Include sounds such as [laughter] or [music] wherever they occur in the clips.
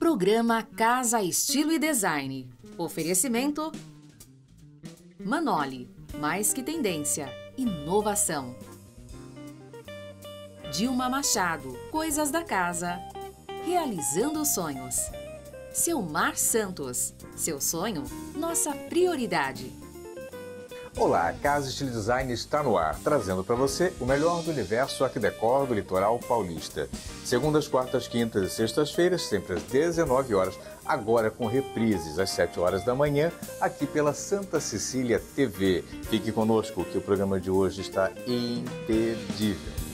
Programa Casa Estilo e Design. Oferecimento Manoli, mais que tendência, inovação. Dilma Machado, Coisas da Casa. Realizando sonhos. Seu Mar Santos, seu sonho, nossa prioridade. Olá, a Casa Estilo Design está no ar, trazendo para você o melhor do universo arquidecor do litoral paulista. Segundas, quartas, quintas e sextas-feiras, sempre às 19 horas, agora com reprises às 7 horas da manhã, aqui pela Santa Cecília TV. Fique conosco que o programa de hoje está imperdível.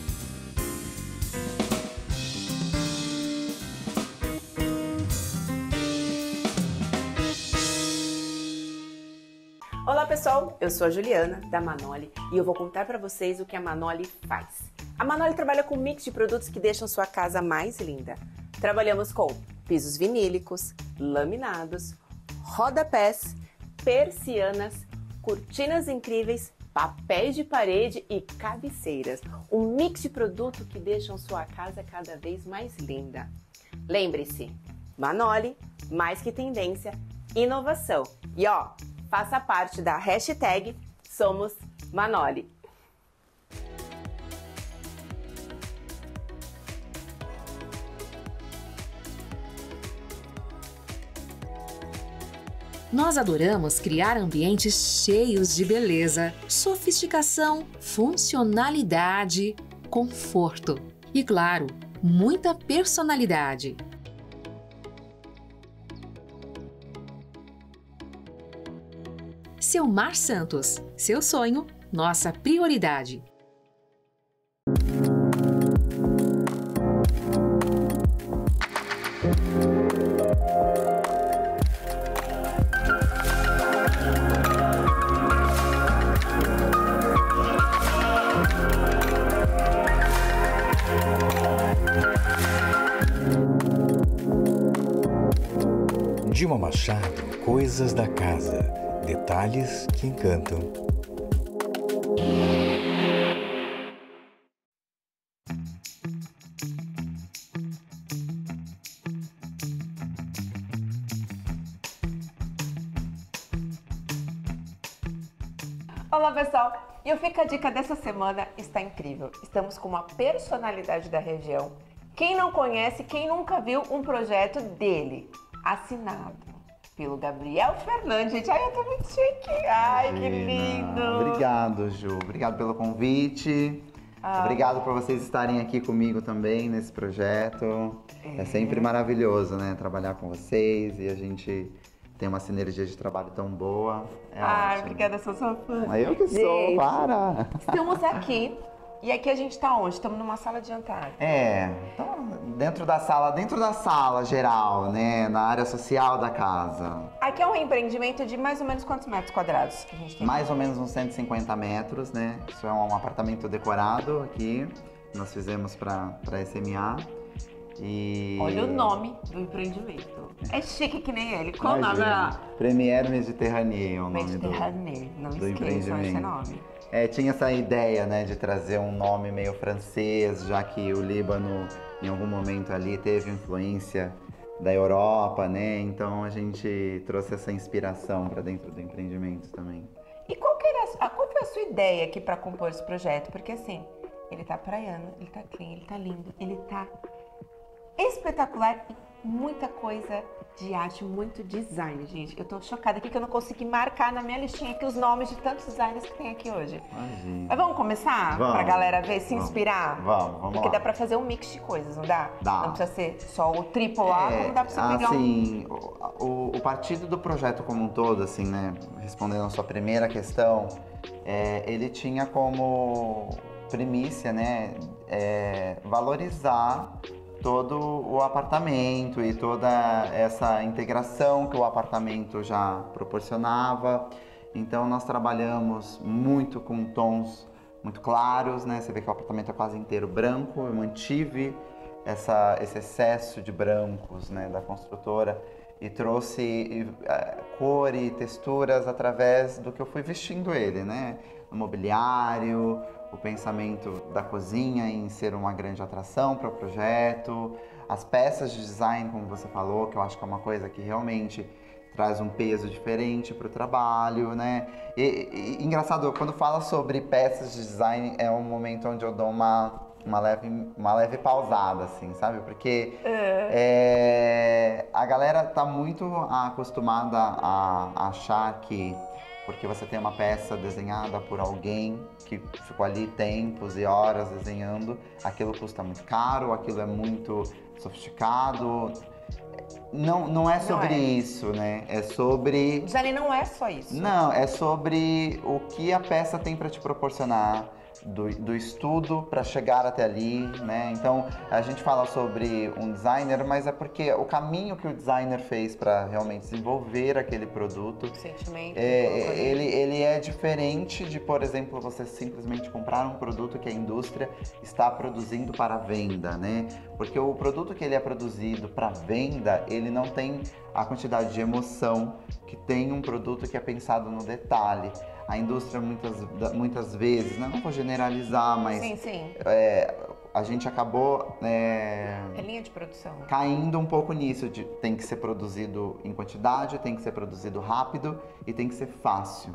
Eu sou a Juliana da Manoli e eu vou contar para vocês o que a Manoli faz. A Manoli trabalha com um mix de produtos que deixam sua casa mais linda. Trabalhamos com pisos vinílicos, laminados, rodapés, persianas, cortinas incríveis, papéis de parede e cabeceiras. Um mix de produto que deixam sua casa cada vez mais linda. Lembre-se, Manoli, mais que tendência, inovação. E ó, faça parte da hashtag Somos Manoli. Nós adoramos criar ambientes cheios de beleza, sofisticação, funcionalidade, conforto e, claro, muita personalidade. Seu Mar Santos, seu sonho, nossa prioridade. Dilma Machado, Coisas da Casa. Detalhes que encantam. Olá pessoal, e o Fica a Dica dessa semana está incrível. Estamos com uma personalidade da região. Quem não conhece, quem nunca viu um projeto dele, assinado pelo Gabriel Fernandes. Gente, ai, eu tô muito chique. Ai, que lindo. Obrigado, Ju. Obrigado pelo convite. Ah. Obrigado por vocês estarem aqui comigo também nesse projeto. É. sempre maravilhoso, né? Trabalhar com vocês e a gente tem uma sinergia de trabalho tão boa. É Ai, ótimo. obrigada, sou sua fã. Mas eu que sou, Gente, para! Estamos aqui. E aqui a gente tá onde? Estamos numa sala de jantar. É, então, dentro da sala, dentro da sala geral, né? Na área social da casa. Aqui é um empreendimento de mais ou menos quantos metros quadrados que a gente tem? Mais ou menos uns 150 metros, né? Isso é um apartamento decorado aqui. Nós fizemos para SMA. E. Olha o nome do empreendimento. É chique que nem ele. Qual o nome? Premier Mediterranee é o nome do. Mediterrâneo. Não do esqueçam esse empreendimento. nome. É, tinha essa ideia, né, de trazer um nome meio francês, já que o Líbano, em algum momento ali, teve influência da Europa, né? Então a gente trouxe essa inspiração para dentro do empreendimento também. E qual, que era a, qual foi a sua ideia aqui pra compor esse projeto? Porque assim, ele tá praiano, ele tá clean, ele tá lindo, ele tá espetacular e muita coisa de arte, muito design, gente. Eu tô chocada aqui que eu não consegui marcar na minha listinha aqui os nomes de tantos designers que tem aqui hoje. Imagina. Mas vamos começar? Vamos. Pra galera ver, se Vamos. inspirar? Vamos, vamos Porque lá. dá pra fazer um mix de coisas, não dá? Dá. Não precisa ser só o triple A, como dá pra você pegar um... assim, o, o- o partido do projeto como um todo, assim, né? Respondendo a sua primeira questão, é, ele tinha como primícia, né? é, valorizar todo o apartamento e toda essa integração que o apartamento já proporcionava. Então nós trabalhamos muito com tons muito claros, né? Você vê que o apartamento é quase inteiro branco. Eu mantive essa, esse excesso de brancos né, da construtora e trouxe eh, cor e texturas através do que eu fui vestindo ele, né? O mobiliário, o pensamento da cozinha em ser uma grande atração para o projeto, As peças de design, como você falou, que eu acho que é uma coisa que realmente traz um peso diferente para o trabalho, né? E, e, engraçado, quando fala sobre peças de design, é um momento onde eu dou uma, uma, leve, uma leve pausada, assim, sabe? Porque é. É, a galera tá muito acostumada a achar que porque você tem uma peça desenhada por alguém que ficou ali tempos e horas desenhando, aquilo custa muito caro, aquilo é muito sofisticado. Não, não é sobre não é. isso, né? É sobre. Design não é só isso. Não, é sobre o que a peça tem para te proporcionar do, do estudo para chegar até ali, né? Então a gente fala sobre um designer, mas é porque o caminho que o designer fez para realmente desenvolver aquele produto, sentimento, é, ele, ele é diferente de, por exemplo, você simplesmente comprar um produto que a indústria está produzindo para venda, né? Porque o produto que ele é produzido para venda, ele não tem a quantidade de emoção que tem um produto que é pensado no detalhe a indústria muitas, muitas vezes, né? não vou generalizar, mas sim, sim. É, a gente acabou é, é linha de produção caindo um pouco nisso de tem que ser produzido em quantidade, tem que ser produzido rápido e tem que ser fácil.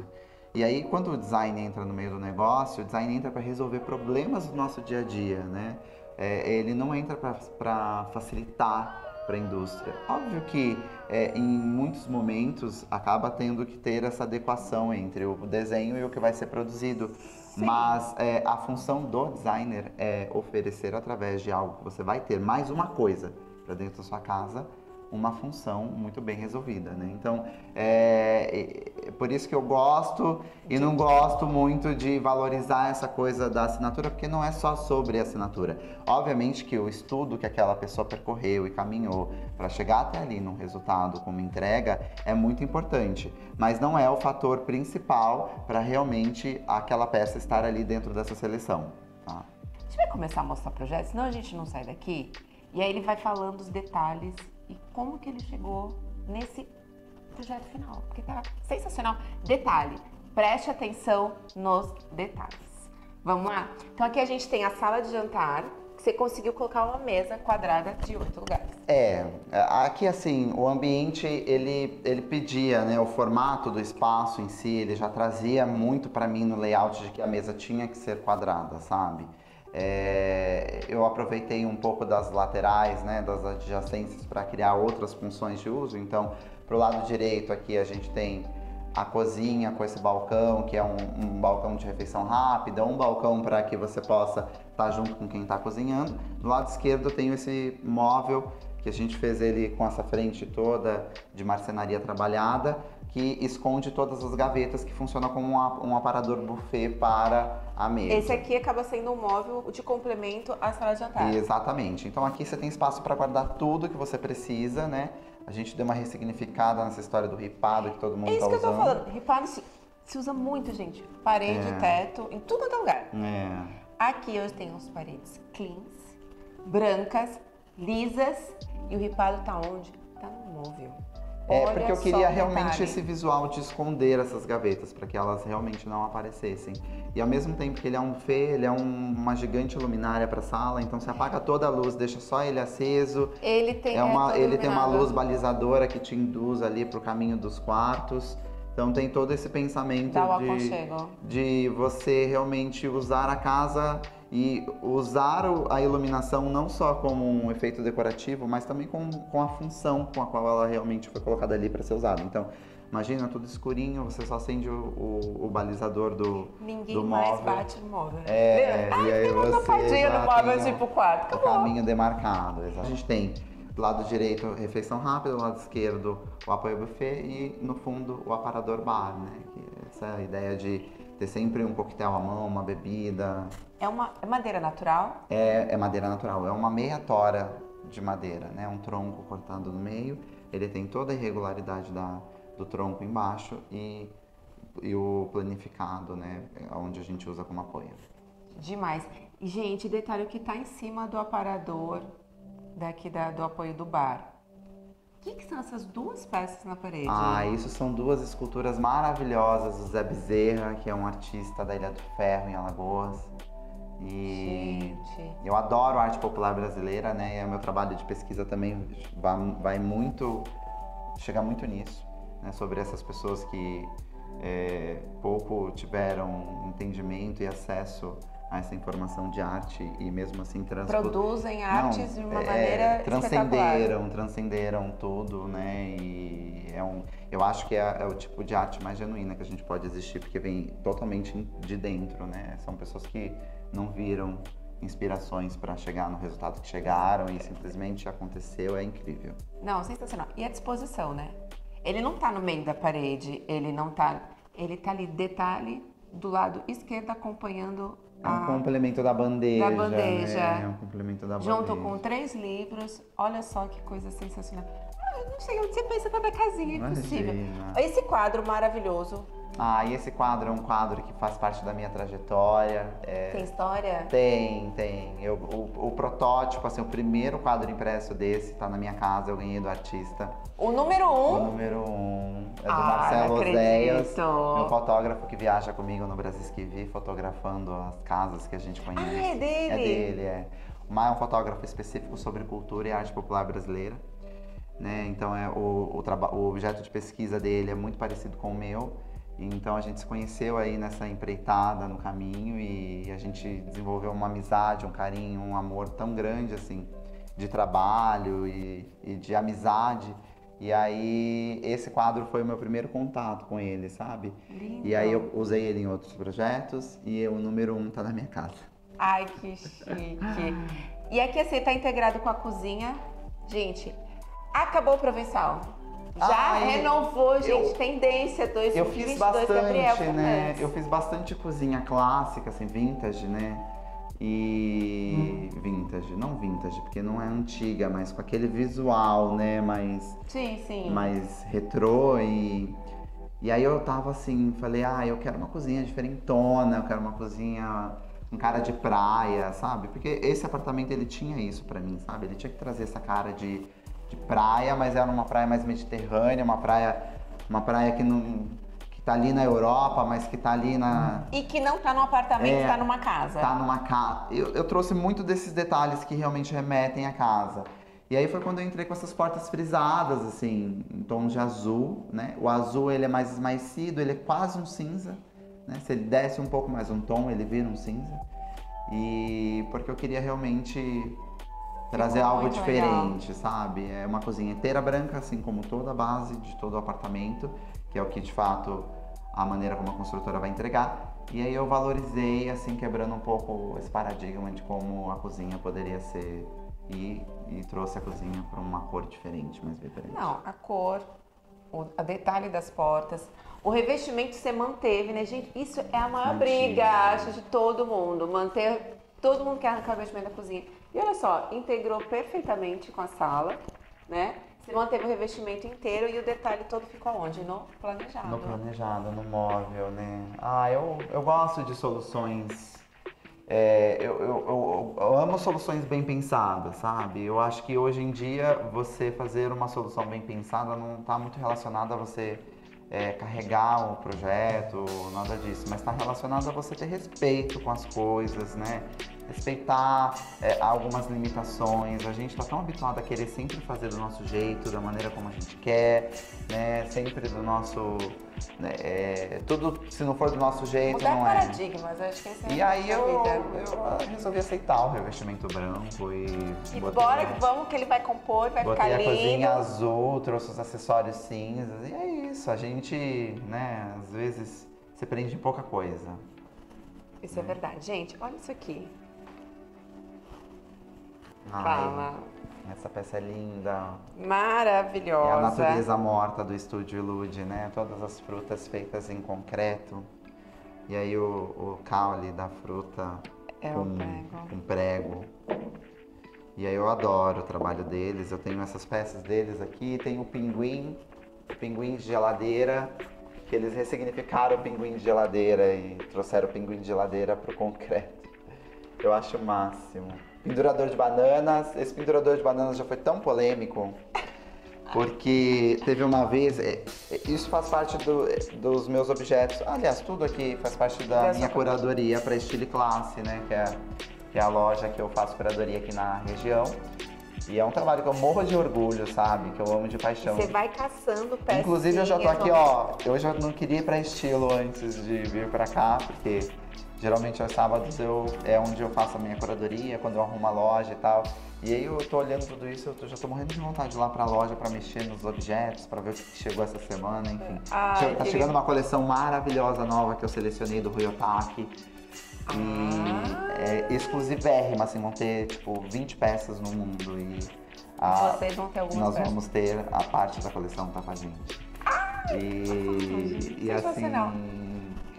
E aí quando o design entra no meio do negócio, o design entra para resolver problemas do nosso dia a dia, né? É, ele não entra para facilitar para a indústria. Óbvio que é, em muitos momentos acaba tendo que ter essa adequação entre o desenho e o que vai ser produzido. Sim. Mas é, a função do designer é oferecer através de algo que você vai ter mais uma coisa para dentro da sua casa uma função muito bem resolvida, né? Então, é, é, por isso que eu gosto e não gosto muito de valorizar essa coisa da assinatura, porque não é só sobre a assinatura. Obviamente que o estudo que aquela pessoa percorreu e caminhou para chegar até ali num resultado como entrega é muito importante, mas não é o fator principal para realmente aquela peça estar ali dentro dessa seleção. Tá? A gente vai começar a mostrar projetos, senão a gente não sai daqui. E aí ele vai falando os detalhes como que ele chegou nesse projeto final, porque tá sensacional. Detalhe, preste atenção nos detalhes. Vamos lá? Então aqui a gente tem a sala de jantar, que você conseguiu colocar uma mesa quadrada de oito lugares. É, aqui assim, o ambiente, ele, ele pedia, né, o formato do espaço em si, ele já trazia muito para mim no layout de que a mesa tinha que ser quadrada, sabe? É, eu aproveitei um pouco das laterais, né, das adjacências para criar outras funções de uso. Então, para o lado direito aqui a gente tem a cozinha com esse balcão, que é um, um balcão de refeição rápida, um balcão para que você possa estar tá junto com quem está cozinhando. Do lado esquerdo eu tenho esse móvel que a gente fez ele com essa frente toda de marcenaria trabalhada, que esconde todas as gavetas, que funciona como um aparador buffet para a mesa. Esse aqui acaba sendo um móvel de complemento à sala de jantar. Exatamente. Então aqui você tem espaço para guardar tudo que você precisa, né? A gente deu uma ressignificada nessa história do ripado que todo mundo está usando. É isso tá que eu tô falando. Ripado se, se usa muito, gente. Parede, é. teto, em tudo quanto é lugar. É. Aqui eu tenho as paredes cleans, brancas, lisas. E o ripado tá onde? Tá no móvel. É, Olha porque eu queria realmente detalhe. esse visual de esconder essas gavetas, para que elas realmente não aparecessem. E ao mesmo tempo que ele é um fê, ele é um, uma gigante luminária para a sala, então você apaga toda a luz, deixa só ele aceso. Ele tem, é uma, é ele tem uma luz balizadora que te induz ali para o caminho dos quartos. Então tem todo esse pensamento de, de você realmente usar a casa e usar a iluminação não só como um efeito decorativo, mas também com, com a função com a qual ela realmente foi colocada ali para ser usada. Então, imagina tudo escurinho, você só acende o, o, o balizador do, Ninguém do móvel. mais bate no móvel. É, ah, e aí tem uma você no móvel, tipo quarto. O caminho demarcado. A gente tem do lado direito refeição rápida, do lado esquerdo o apoio buffet e no fundo o aparador bar, né? É essa ideia de ter sempre um coquetel à mão, uma bebida. É uma é madeira natural? É, é madeira natural. É uma meia tora de madeira, né? Um tronco cortado no meio. Ele tem toda a irregularidade da, do tronco embaixo e, e o planificado, né? Onde a gente usa como apoio. Demais. E, gente, detalhe o que está em cima do aparador daqui da, do apoio do bar. O que, que, são essas duas peças na parede? Ah, isso são duas esculturas maravilhosas do Zé Bezerra, que é um artista da Ilha do Ferro, em Alagoas. E Gente. eu adoro arte popular brasileira, né? E o meu trabalho de pesquisa também vai, vai muito, chega muito nisso, né? Sobre essas pessoas que é, pouco tiveram entendimento e acesso a essa informação de arte e mesmo assim transpo- Produzem Não, artes de uma é, maneira transcenderam, transcenderam tudo, né? E é um, eu acho que é, é o tipo de arte mais genuína que a gente pode existir, porque vem totalmente de dentro, né? São pessoas que não viram inspirações para chegar no resultado que chegaram e simplesmente aconteceu, é incrível. Não, sensacional. E a disposição, né? Ele não tá no meio da parede, ele não tá. Ele tá ali, detalhe, do lado esquerdo, acompanhando É um a. complemento da bandeja. da bandeja. É um complemento da Junto bandeja. com três livros. Olha só que coisa sensacional. Ah, eu não sei onde você pensa pra casinha, é impossível. Esse quadro maravilhoso Ah, e esse quadro é um quadro que faz parte da minha trajetória. é, tem história? Tem, tem. Eu, o, o protótipo, assim, o primeiro quadro impresso desse tá na minha casa, eu ganhei do artista. O número O um. número um é do Ah, Marcelo Oséias, meu fotógrafo que viaja comigo no Brasil Esquivi, fotografando as casas que a gente conhece. Ah, é dele? É dele, é. O Maia é um fotógrafo específico sobre cultura e arte popular brasileira. Né? Então é, o, o, o objeto de pesquisa dele é muito parecido com o meu. Então a gente se conheceu aí nessa empreitada no caminho e a gente desenvolveu uma amizade, um carinho, um amor tão grande assim de trabalho e, e de amizade. E aí esse quadro foi o meu primeiro contato com ele, sabe? Lindo. E aí eu usei ele em outros projetos e o número um tá na minha casa. Ai, que chique. E aqui assim, tá integrado com a cozinha. Gente, acabou o provençal. Já renovou, gente, eu- tendência 2022, Eu fiz bastante, Gabriel né? Eu fiz bastante cozinha clássica, assim, vintage, né? E vintage, não vintage, porque não é antiga, mas com aquele visual, né? Mais, Sim, sim. mais retrô e e aí eu tava assim, falei, ah, eu quero uma cozinha diferentona, eu quero uma cozinha com cara de praia, sabe? Porque esse apartamento ele tinha isso pra mim, sabe? Ele tinha que trazer essa cara de, de praia, mas era uma praia mais mediterrânea, uma praia uma praia que não que tá ali na Europa, mas que tá ali na E que não tá num apartamento, É, tá numa casa. tá numa casa. Eu, eu trouxe muito desses detalhes que realmente remetem à casa. E aí foi quando eu entrei com essas portas frisadas, assim, em tons de azul, né? O azul, ele é mais esmaecido, ele é quase um cinza, né? Se ele desce um pouco mais um tom, ele vira um cinza. E porque eu queria realmente trazer algo muito diferente, sabe? É uma cozinha inteira branca, assim como toda a base de todo o apartamento, que é o que de fato a maneira como a construtora vai entregar. E aí eu valorizei, assim, quebrando um pouco esse paradigma de como a cozinha poderia ser e, e trouxe a cozinha para uma cor diferente, mais vibrante. Não, a cor, o a detalhe das portas, o revestimento você manteve, né, gente? Isso é a maior briga, acho, de todo mundo. Manter. Todo mundo quer arrancar o revestimento da cozinha. E olha só, integrou perfeitamente com a sala, né? Você manteve o revestimento inteiro e o detalhe todo ficou onde? No planejado. No planejado, no móvel, né? Ah, eu, eu gosto de soluções. é, eu, eu, eu- eu amo soluções bem pensadas, sabe? Eu acho que hoje em dia você fazer uma solução bem pensada não está muito relacionado a você é, carregar o projeto, nada disso, mas está relacionado a você ter respeito com as coisas, né? Respeitar é, algumas limitações. A gente está tão habituado a querer sempre fazer do nosso jeito, da maneira como a gente quer, né? Sempre do nosso. né, é, tudo, se não for do nosso jeito, Mudar não é. paradigmas, acho que esse é E aí eu, eu resolvi aceitar o revestimento branco e. E botei- bora que vamos, que ele vai compor, vai Botei ficar a lindo. cozinha azul, trouxe os acessórios cinzas. E é isso, a gente, né, às vezes se prende em pouca coisa. Isso é verdade. Gente, olha isso aqui. Ai, Fala. Essa peça é linda. Maravilhosa. É a natureza morta do estúdio Ilude, né? Todas as frutas feitas em concreto. E aí o, o caule da fruta É com, prego. com prego. E aí eu adoro o trabalho deles. Eu tenho essas peças deles aqui. Tem o pinguim, pinguim de geladeira, que eles ressignificaram o pinguim de geladeira e trouxeram o pinguim de geladeira pro concreto. Eu acho o máximo. Pendurador de bananas. Esse pendurador de bananas já foi tão polêmico. Porque teve uma vez, é, é, isso faz parte do- dos meus objetos. Aliás, tudo aqui faz parte da Dessa minha curadoria. curadoria para estilo e classe, né? Que é, que é a loja que eu faço curadoria aqui na região. E é um trabalho que eu morro de orgulho, sabe? Que eu amo de paixão. Você vai caçando peças. Inclusive eu já tô aqui, ó. Eu já não queria ir pra estilo antes de vir pra cá, porque geralmente aos sábados eu, é onde eu faço a minha curadoria, quando eu arrumo a loja e tal. E aí eu tô olhando tudo isso, eu tô- já tô morrendo de vontade de ir lá pra loja pra mexer nos objetos, pra ver o que chegou essa semana, enfim. Ai, Che- tá que chegando uma coleção maravilhosa nova que eu selecionei do Rui Otaki. Ah. E é exclusivérrima, assim, vão ter tipo 20 peças no mundo. E a- Vocês vão ter algumas nós peças. vamos ter a parte da coleção tá com a gente. e, e assim.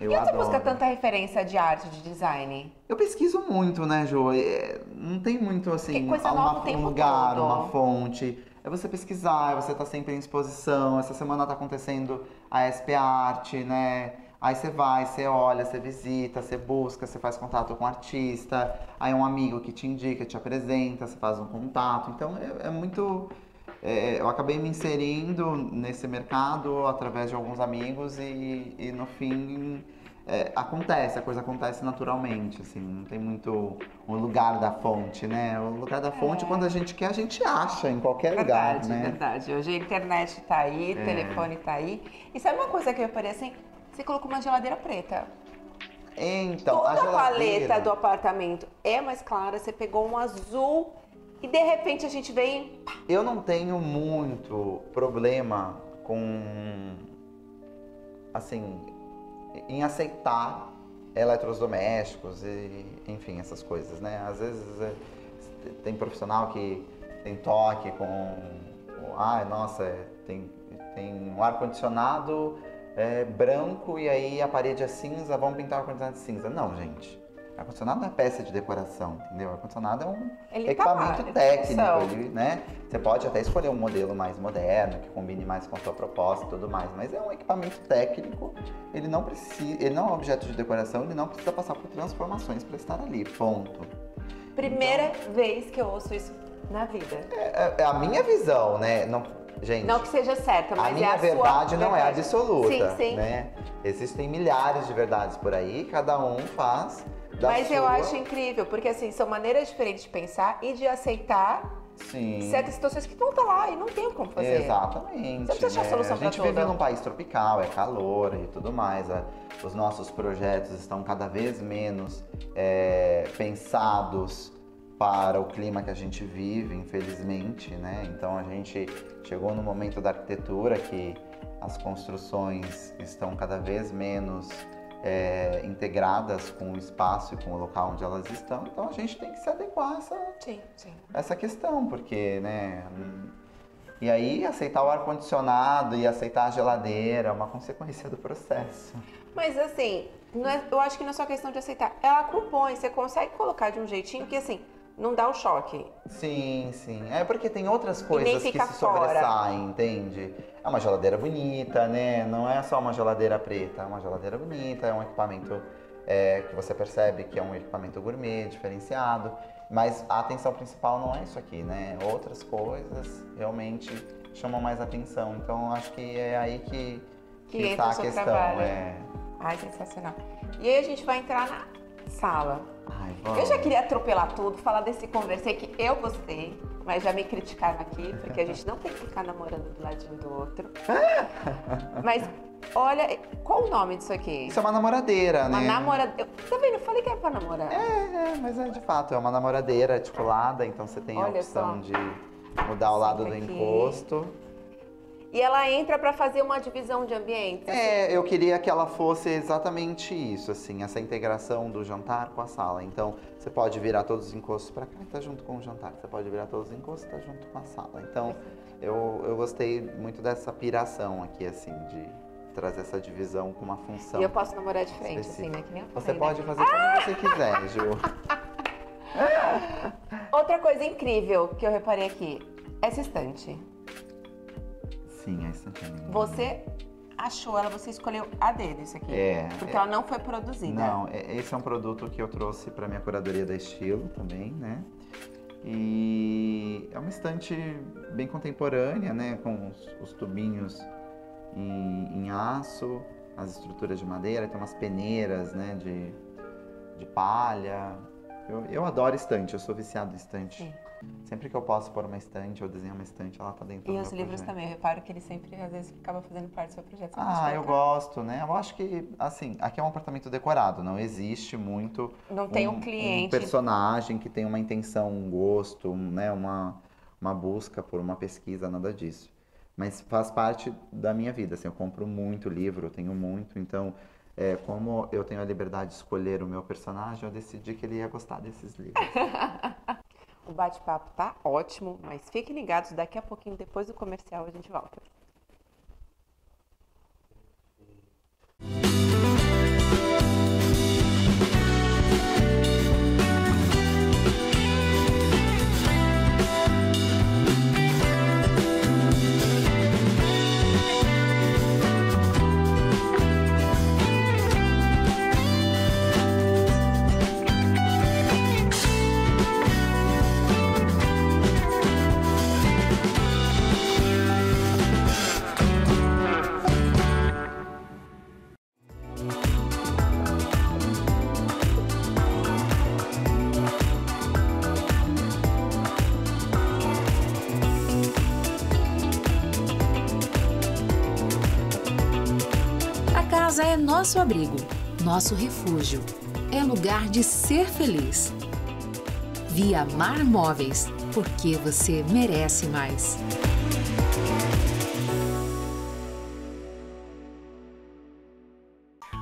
Eu E onde você busca tanta referência de arte, de design? Eu pesquiso muito, né, Jo? É, Não tem muito assim, uma- um lugar, todo. uma fonte. É você pesquisar, é você tá sempre em exposição. Essa semana tá acontecendo a SP Arte, né? Aí você vai, você olha, você visita, você busca, você faz contato com o artista. Aí um amigo que te indica, te apresenta, você faz um contato. Então é, é muito. é, eu acabei me inserindo nesse mercado através de alguns amigos e, e no fim é, acontece, a coisa acontece naturalmente, assim, não tem muito o lugar da fonte, né? O lugar da fonte, quando a gente quer, a gente acha em qualquer lugar, verdade, né? verdade. Hoje a internet tá aí, o telefone tá aí. E sabe uma coisa que eu reparei assim? Você colocou uma geladeira preta. Então, Toda a a, geladeira... paleta do apartamento é mais clara, você pegou um azul e de repente a gente vem. Eu não tenho muito problema com, assim, em aceitar eletrodomésticos e, enfim, essas coisas, né? Às vezes é, tem profissional que tem toque com, ai, nossa, é, tem, tem um ar-condicionado é, branco e aí a parede é cinza, vamos pintar o ar-condicionado de cinza. Não, gente. Ar-condicionado não é peça de decoração, entendeu? Ar-condicionado é um Ele tá equipamento tem técnico, ele, né? Você pode até escolher um modelo mais moderno, que combine mais com a sua proposta e tudo mais, mas é um equipamento técnico, ele não precisa, ele não é um objeto de decoração, ele não precisa passar por transformações para estar ali, ponto. Primeira vez que eu ouço isso na vida. É, é a minha visão, né? Não, gente, Não que seja certa, mas a é minha a verdade sua não é verdade. absoluta, Sim, sim. né? Existem milhares de verdades por aí, cada um faz da Mas eu sua- acho incrível, porque assim, são maneiras diferentes de pensar e de aceitar Sim. certas situações que vão estar lá e não tem como fazer. Exatamente. Você precisa achar né? solução A gente vive num país tropical, é calor e tudo mais. a- Os nossos projetos estão cada vez menos é, pensados para o clima que a gente vive, infelizmente, né? Então a gente chegou no momento da arquitetura que as construções estão cada vez menos é, integradas com o espaço e com o local onde elas estão. Então a gente tem que se adequar a essa, Sim, sim. essa questão, porque, né? E aí aceitar o ar-condicionado e aceitar a geladeira é uma consequência do processo. Mas assim, é- eu acho que não é só questão de aceitar. Ela compõe, você consegue colocar de um jeitinho que assim, não dá o choque. Sim, sim. É porque tem outras coisas que se fora. sobressaem, entende? É uma geladeira bonita, né? Não é só uma geladeira preta, é uma geladeira bonita, é um equipamento é, que você percebe que é um equipamento gourmet, diferenciado. Mas a atenção principal não é isso aqui, né? Outras coisas realmente chamam mais atenção. Então acho que é aí que, Que que entra tá a questão. trabalho. É. Ai, sensacional. E aí a gente vai entrar na sala. Ai, Eu já queria atropelar tudo, falar desse conversei que eu gostei, mas já me criticaram aqui, porque a gente não tem que ficar namorando do ladinho do outro. [laughs] Mas olha, qual o nome disso aqui? Isso é uma namoradeira, Uma né? namorada. Tá vendo? Eu falei que era pra namorar. É, é, mas é de fato, é uma namoradeira articulada, então você tem a Olha opção só. de mudar o lado do aqui. E ela entra pra fazer uma divisão de ambientes. É, eu queria que ela fosse exatamente isso, assim, essa integração do jantar com a sala. Então, você pode virar todos os encostos pra cá e tá junto com o jantar. Você pode virar todos os encostos e tá junto com a sala. Então, eu, eu gostei muito dessa piração aqui, assim, de trazer essa divisão com uma função. E eu posso namorar de frente, assim, específica. né? Que nem eu Você falei, pode né? fazer como você quiser, Ju. [laughs] Outra coisa incrível que eu reparei aqui, essa estante. Sim, é instantâneo. Você achou ela, você escolheu a dedo isso aqui. É, Porque é. ela não foi produzida. Não, é- esse é um produto que eu trouxe para minha curadoria da estilo também, né? E é uma estante bem contemporânea, né? Com os, os tubinhos em, em, aço, as estruturas de madeira, tem umas peneiras, né? De, de palha. Eu, eu adoro estante, eu sou viciado em estante. Sim. Sempre que eu posso pôr uma estante ou desenhar uma estante, ela tá dentro e do E os livros projeto. também, eu reparo que ele sempre, às vezes, acaba fazendo parte do seu projeto. Ah, eu gosto, né? Eu acho que, assim, aqui é um apartamento decorado, não existe muito... Não tem um, um cliente... Um personagem que tem uma intenção, um gosto, né? Uma, uma busca por uma pesquisa, nada disso. Mas faz parte da minha vida, assim, eu compro muito livro, eu tenho muito, então... É, como eu tenho a liberdade de escolher o meu personagem, eu decidi que ele ia gostar desses livros. [laughs] O bate-papo tá ótimo, mas fiquem ligados, daqui a pouquinho, depois do comercial, a gente volta. Nosso abrigo, nosso refúgio. É lugar de ser feliz. Via Mar Móveis, porque você merece mais.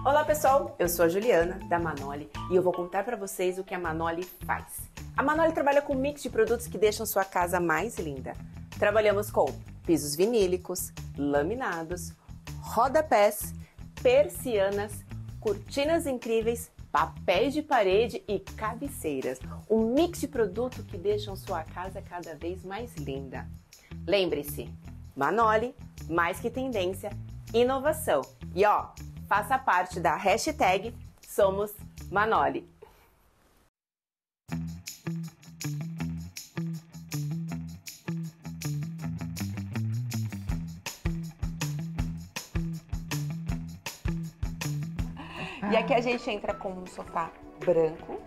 Olá pessoal, eu sou a Juliana da Manoli e eu vou contar para vocês o que a Manoli faz. A Manoli trabalha com um mix de produtos que deixam sua casa mais linda. Trabalhamos com pisos vinílicos, laminados, rodapés, persianas, cortinas incríveis, papéis de parede e cabeceiras. Um mix de produto que deixam sua casa cada vez mais linda. Lembre-se, Manoli, mais que tendência, inovação. E ó, faça parte da hashtag Somos Manoli. E aqui a gente entra com um sofá branco.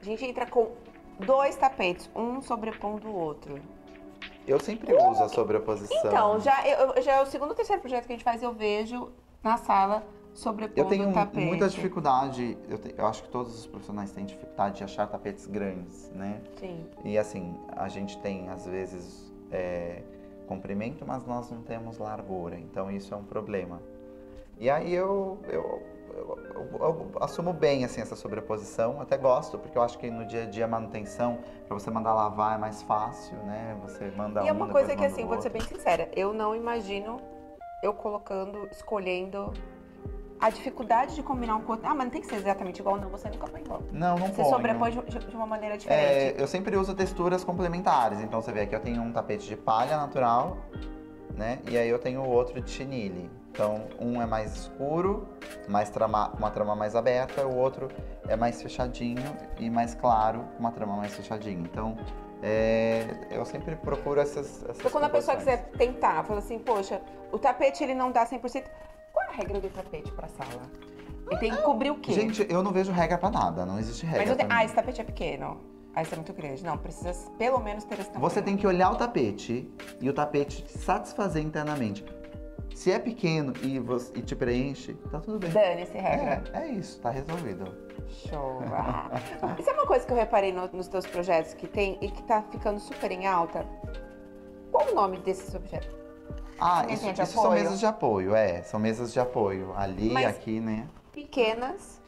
A gente entra com dois tapetes, um sobrepondo o outro. Eu sempre uso a sobreposição. Então, já, eu, já é o segundo ou terceiro projeto que a gente faz, eu vejo na sala sobrepondo eu tenho tapete. muita dificuldade, eu, te, eu, acho que todos os profissionais têm dificuldade de achar tapetes grandes, né? Sim. E assim, a gente tem às vezes é, comprimento, mas nós não temos largura, então isso é um problema. E aí eu, eu eu, eu, eu, assumo bem assim essa sobreposição, até gosto, porque eu acho que no dia a dia manutenção, para você mandar lavar é mais fácil, né? Você manda E é uma um, coisa que assim, vou ser bem sincera, eu não imagino eu colocando, escolhendo a dificuldade de combinar um com outro. Ah, mas não tem que ser exatamente igual, não, você nunca põe igual. Não, não Você sobrepõe de, de uma maneira diferente. É, eu sempre uso texturas complementares, então você vê aqui eu tenho um tapete de palha natural, né? E aí eu tenho outro de chenille. Então, um é mais escuro, mais trama, uma trama mais aberta, o outro é mais fechadinho e mais claro, uma trama mais fechadinha. Então, é, eu sempre procuro essas, essas Então, quando a pessoa quiser tentar, fala assim, poxa, o tapete ele não dá 100%, qual é a regra do tapete para sala? Ele tem que cobrir o quê? Gente, eu não vejo regra para nada, não existe regra. Mas pra ah, esse tapete é pequeno. Ah, esse é muito grande. Não, precisa pelo menos ter esse tamanho. Você tem que olhar o tapete e o tapete te satisfazer internamente. Se é pequeno e, você, e te preenche, tá tudo bem. Dane-se regra. É, é isso, tá resolvido. Show. [laughs] Ah. Isso é uma coisa que eu reparei no- nos teus projetos que tem e que tá ficando super em alta. Qual o nome desses objetos? Ah, isso, de isso são mesas de apoio, é. São mesas de apoio. Ali, Mas- aqui, né? Pequenas,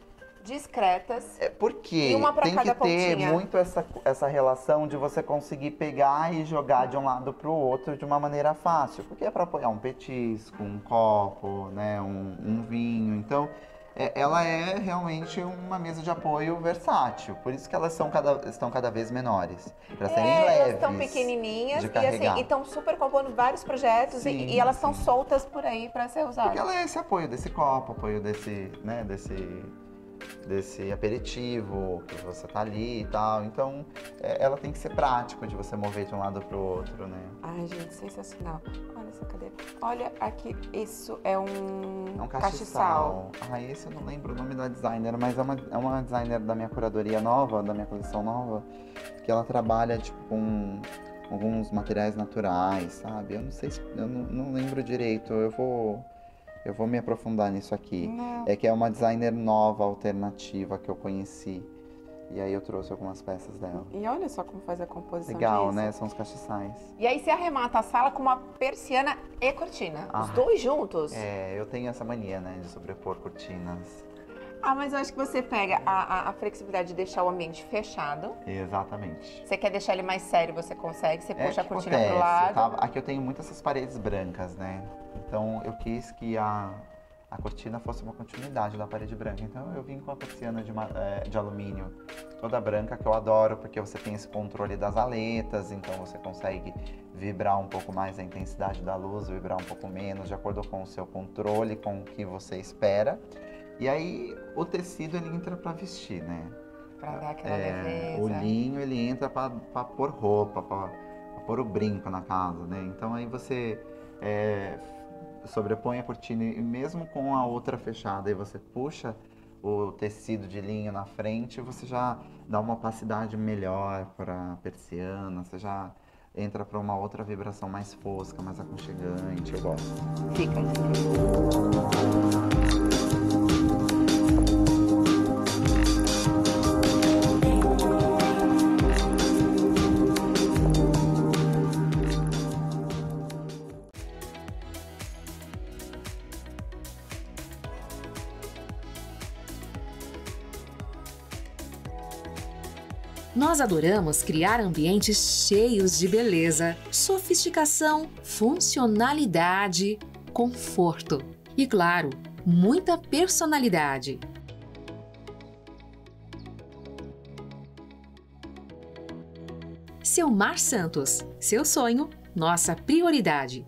discretas. É porque E uma pra tem que ter pontinha. muito essa, essa relação de você conseguir pegar e jogar de um lado pro outro de uma maneira fácil. Porque é para apoiar um petisco, um copo, né, um, um vinho. Então, é- ela é realmente uma mesa de apoio versátil. Por isso que elas são cada, estão cada vez menores. Para serem É, leves. elas estão pequenininhas e assim, estão super compondo vários projetos e- Sim, e, elas estão sim. soltas por aí pra ser usadas. Porque ela é esse apoio desse copo, apoio desse, né, desse desse aperitivo que você tá ali e tal. Então, é, ela tem que ser prática de você mover de um lado pro outro, né? Ai, gente, sensacional. Olha essa cadeira. Olha aqui, isso é um, É um castiçal. Ah, esse eu não lembro o nome da designer, mas é uma, é uma designer da minha curadoria nova, da minha coleção nova, que ela trabalha, tipo, com alguns materiais naturais, sabe? Eu não sei se. Eu não, não lembro direito. Eu vou. Eu vou me aprofundar nisso aqui. Não. É que é uma designer nova, alternativa que eu conheci. E aí eu trouxe algumas peças dela. E olha só como faz a composição Legal, disso. né? São os castiçais. E aí você arremata a sala com uma persiana e cortina. Os Ah. dois juntos? É, eu tenho essa mania, né? De sobrepor cortinas. Ah, mas eu acho que você pega a, a- a flexibilidade de deixar o ambiente fechado. Exatamente. Você quer deixar ele mais sério, você consegue. Você É puxa a cortina acontece, pro lado. tá? Aqui eu tenho muitas essas paredes brancas, né? Então eu quis que a, a cortina fosse uma continuidade da parede branca. Então eu vim com a persiana de, eh, de alumínio toda branca, que eu adoro, porque você tem esse controle das aletas, então você consegue vibrar um pouco mais a intensidade da luz, vibrar um pouco menos, de acordo com o seu controle, com o que você espera. E aí o tecido ele entra para vestir, né? Pra dar aquela É, leveza. o linho ele entra para pôr roupa, para pôr o brinco na casa, né? Então aí você é, sobrepõe a cortina e mesmo com a outra fechada, aí você puxa o tecido de linho na frente, você já dá uma opacidade melhor para a persiana, você já entra para uma outra vibração mais fosca, mais aconchegante, eu gosto. Fica. Adoramos criar ambientes cheios de beleza, sofisticação, funcionalidade, conforto e, claro, muita personalidade. Seu Mar Santos, seu sonho, nossa prioridade.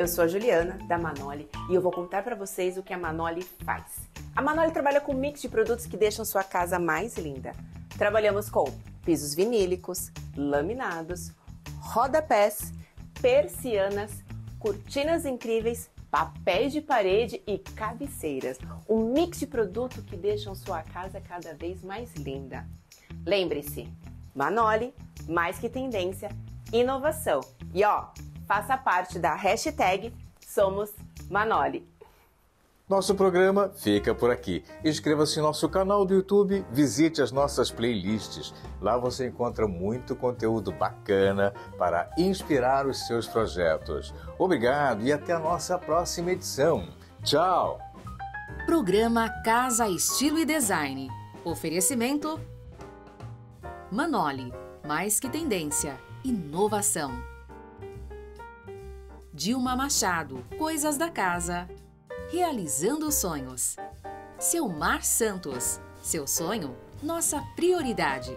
Eu sou a Juliana da Manoli e eu vou contar para vocês o que a Manoli faz. A Manoli trabalha com um mix de produtos que deixam sua casa mais linda. Trabalhamos com pisos vinílicos, laminados, rodapés, persianas, cortinas incríveis, papéis de parede e cabeceiras. Um mix de produto que deixam sua casa cada vez mais linda. Lembre-se, Manoli, mais que tendência, inovação. E ó, faça parte da hashtag Somos Manoli. Nosso programa fica por aqui. Inscreva-se em nosso canal do YouTube, visite as nossas playlists. Lá você encontra muito conteúdo bacana para inspirar os seus projetos. Obrigado e até a nossa próxima edição. Tchau! Programa Casa Estilo e Design. Oferecimento Manoli, mais que tendência, inovação. Dilma Machado, Coisas da Casa. Realizando sonhos. Seu Mar Santos, seu sonho, nossa prioridade.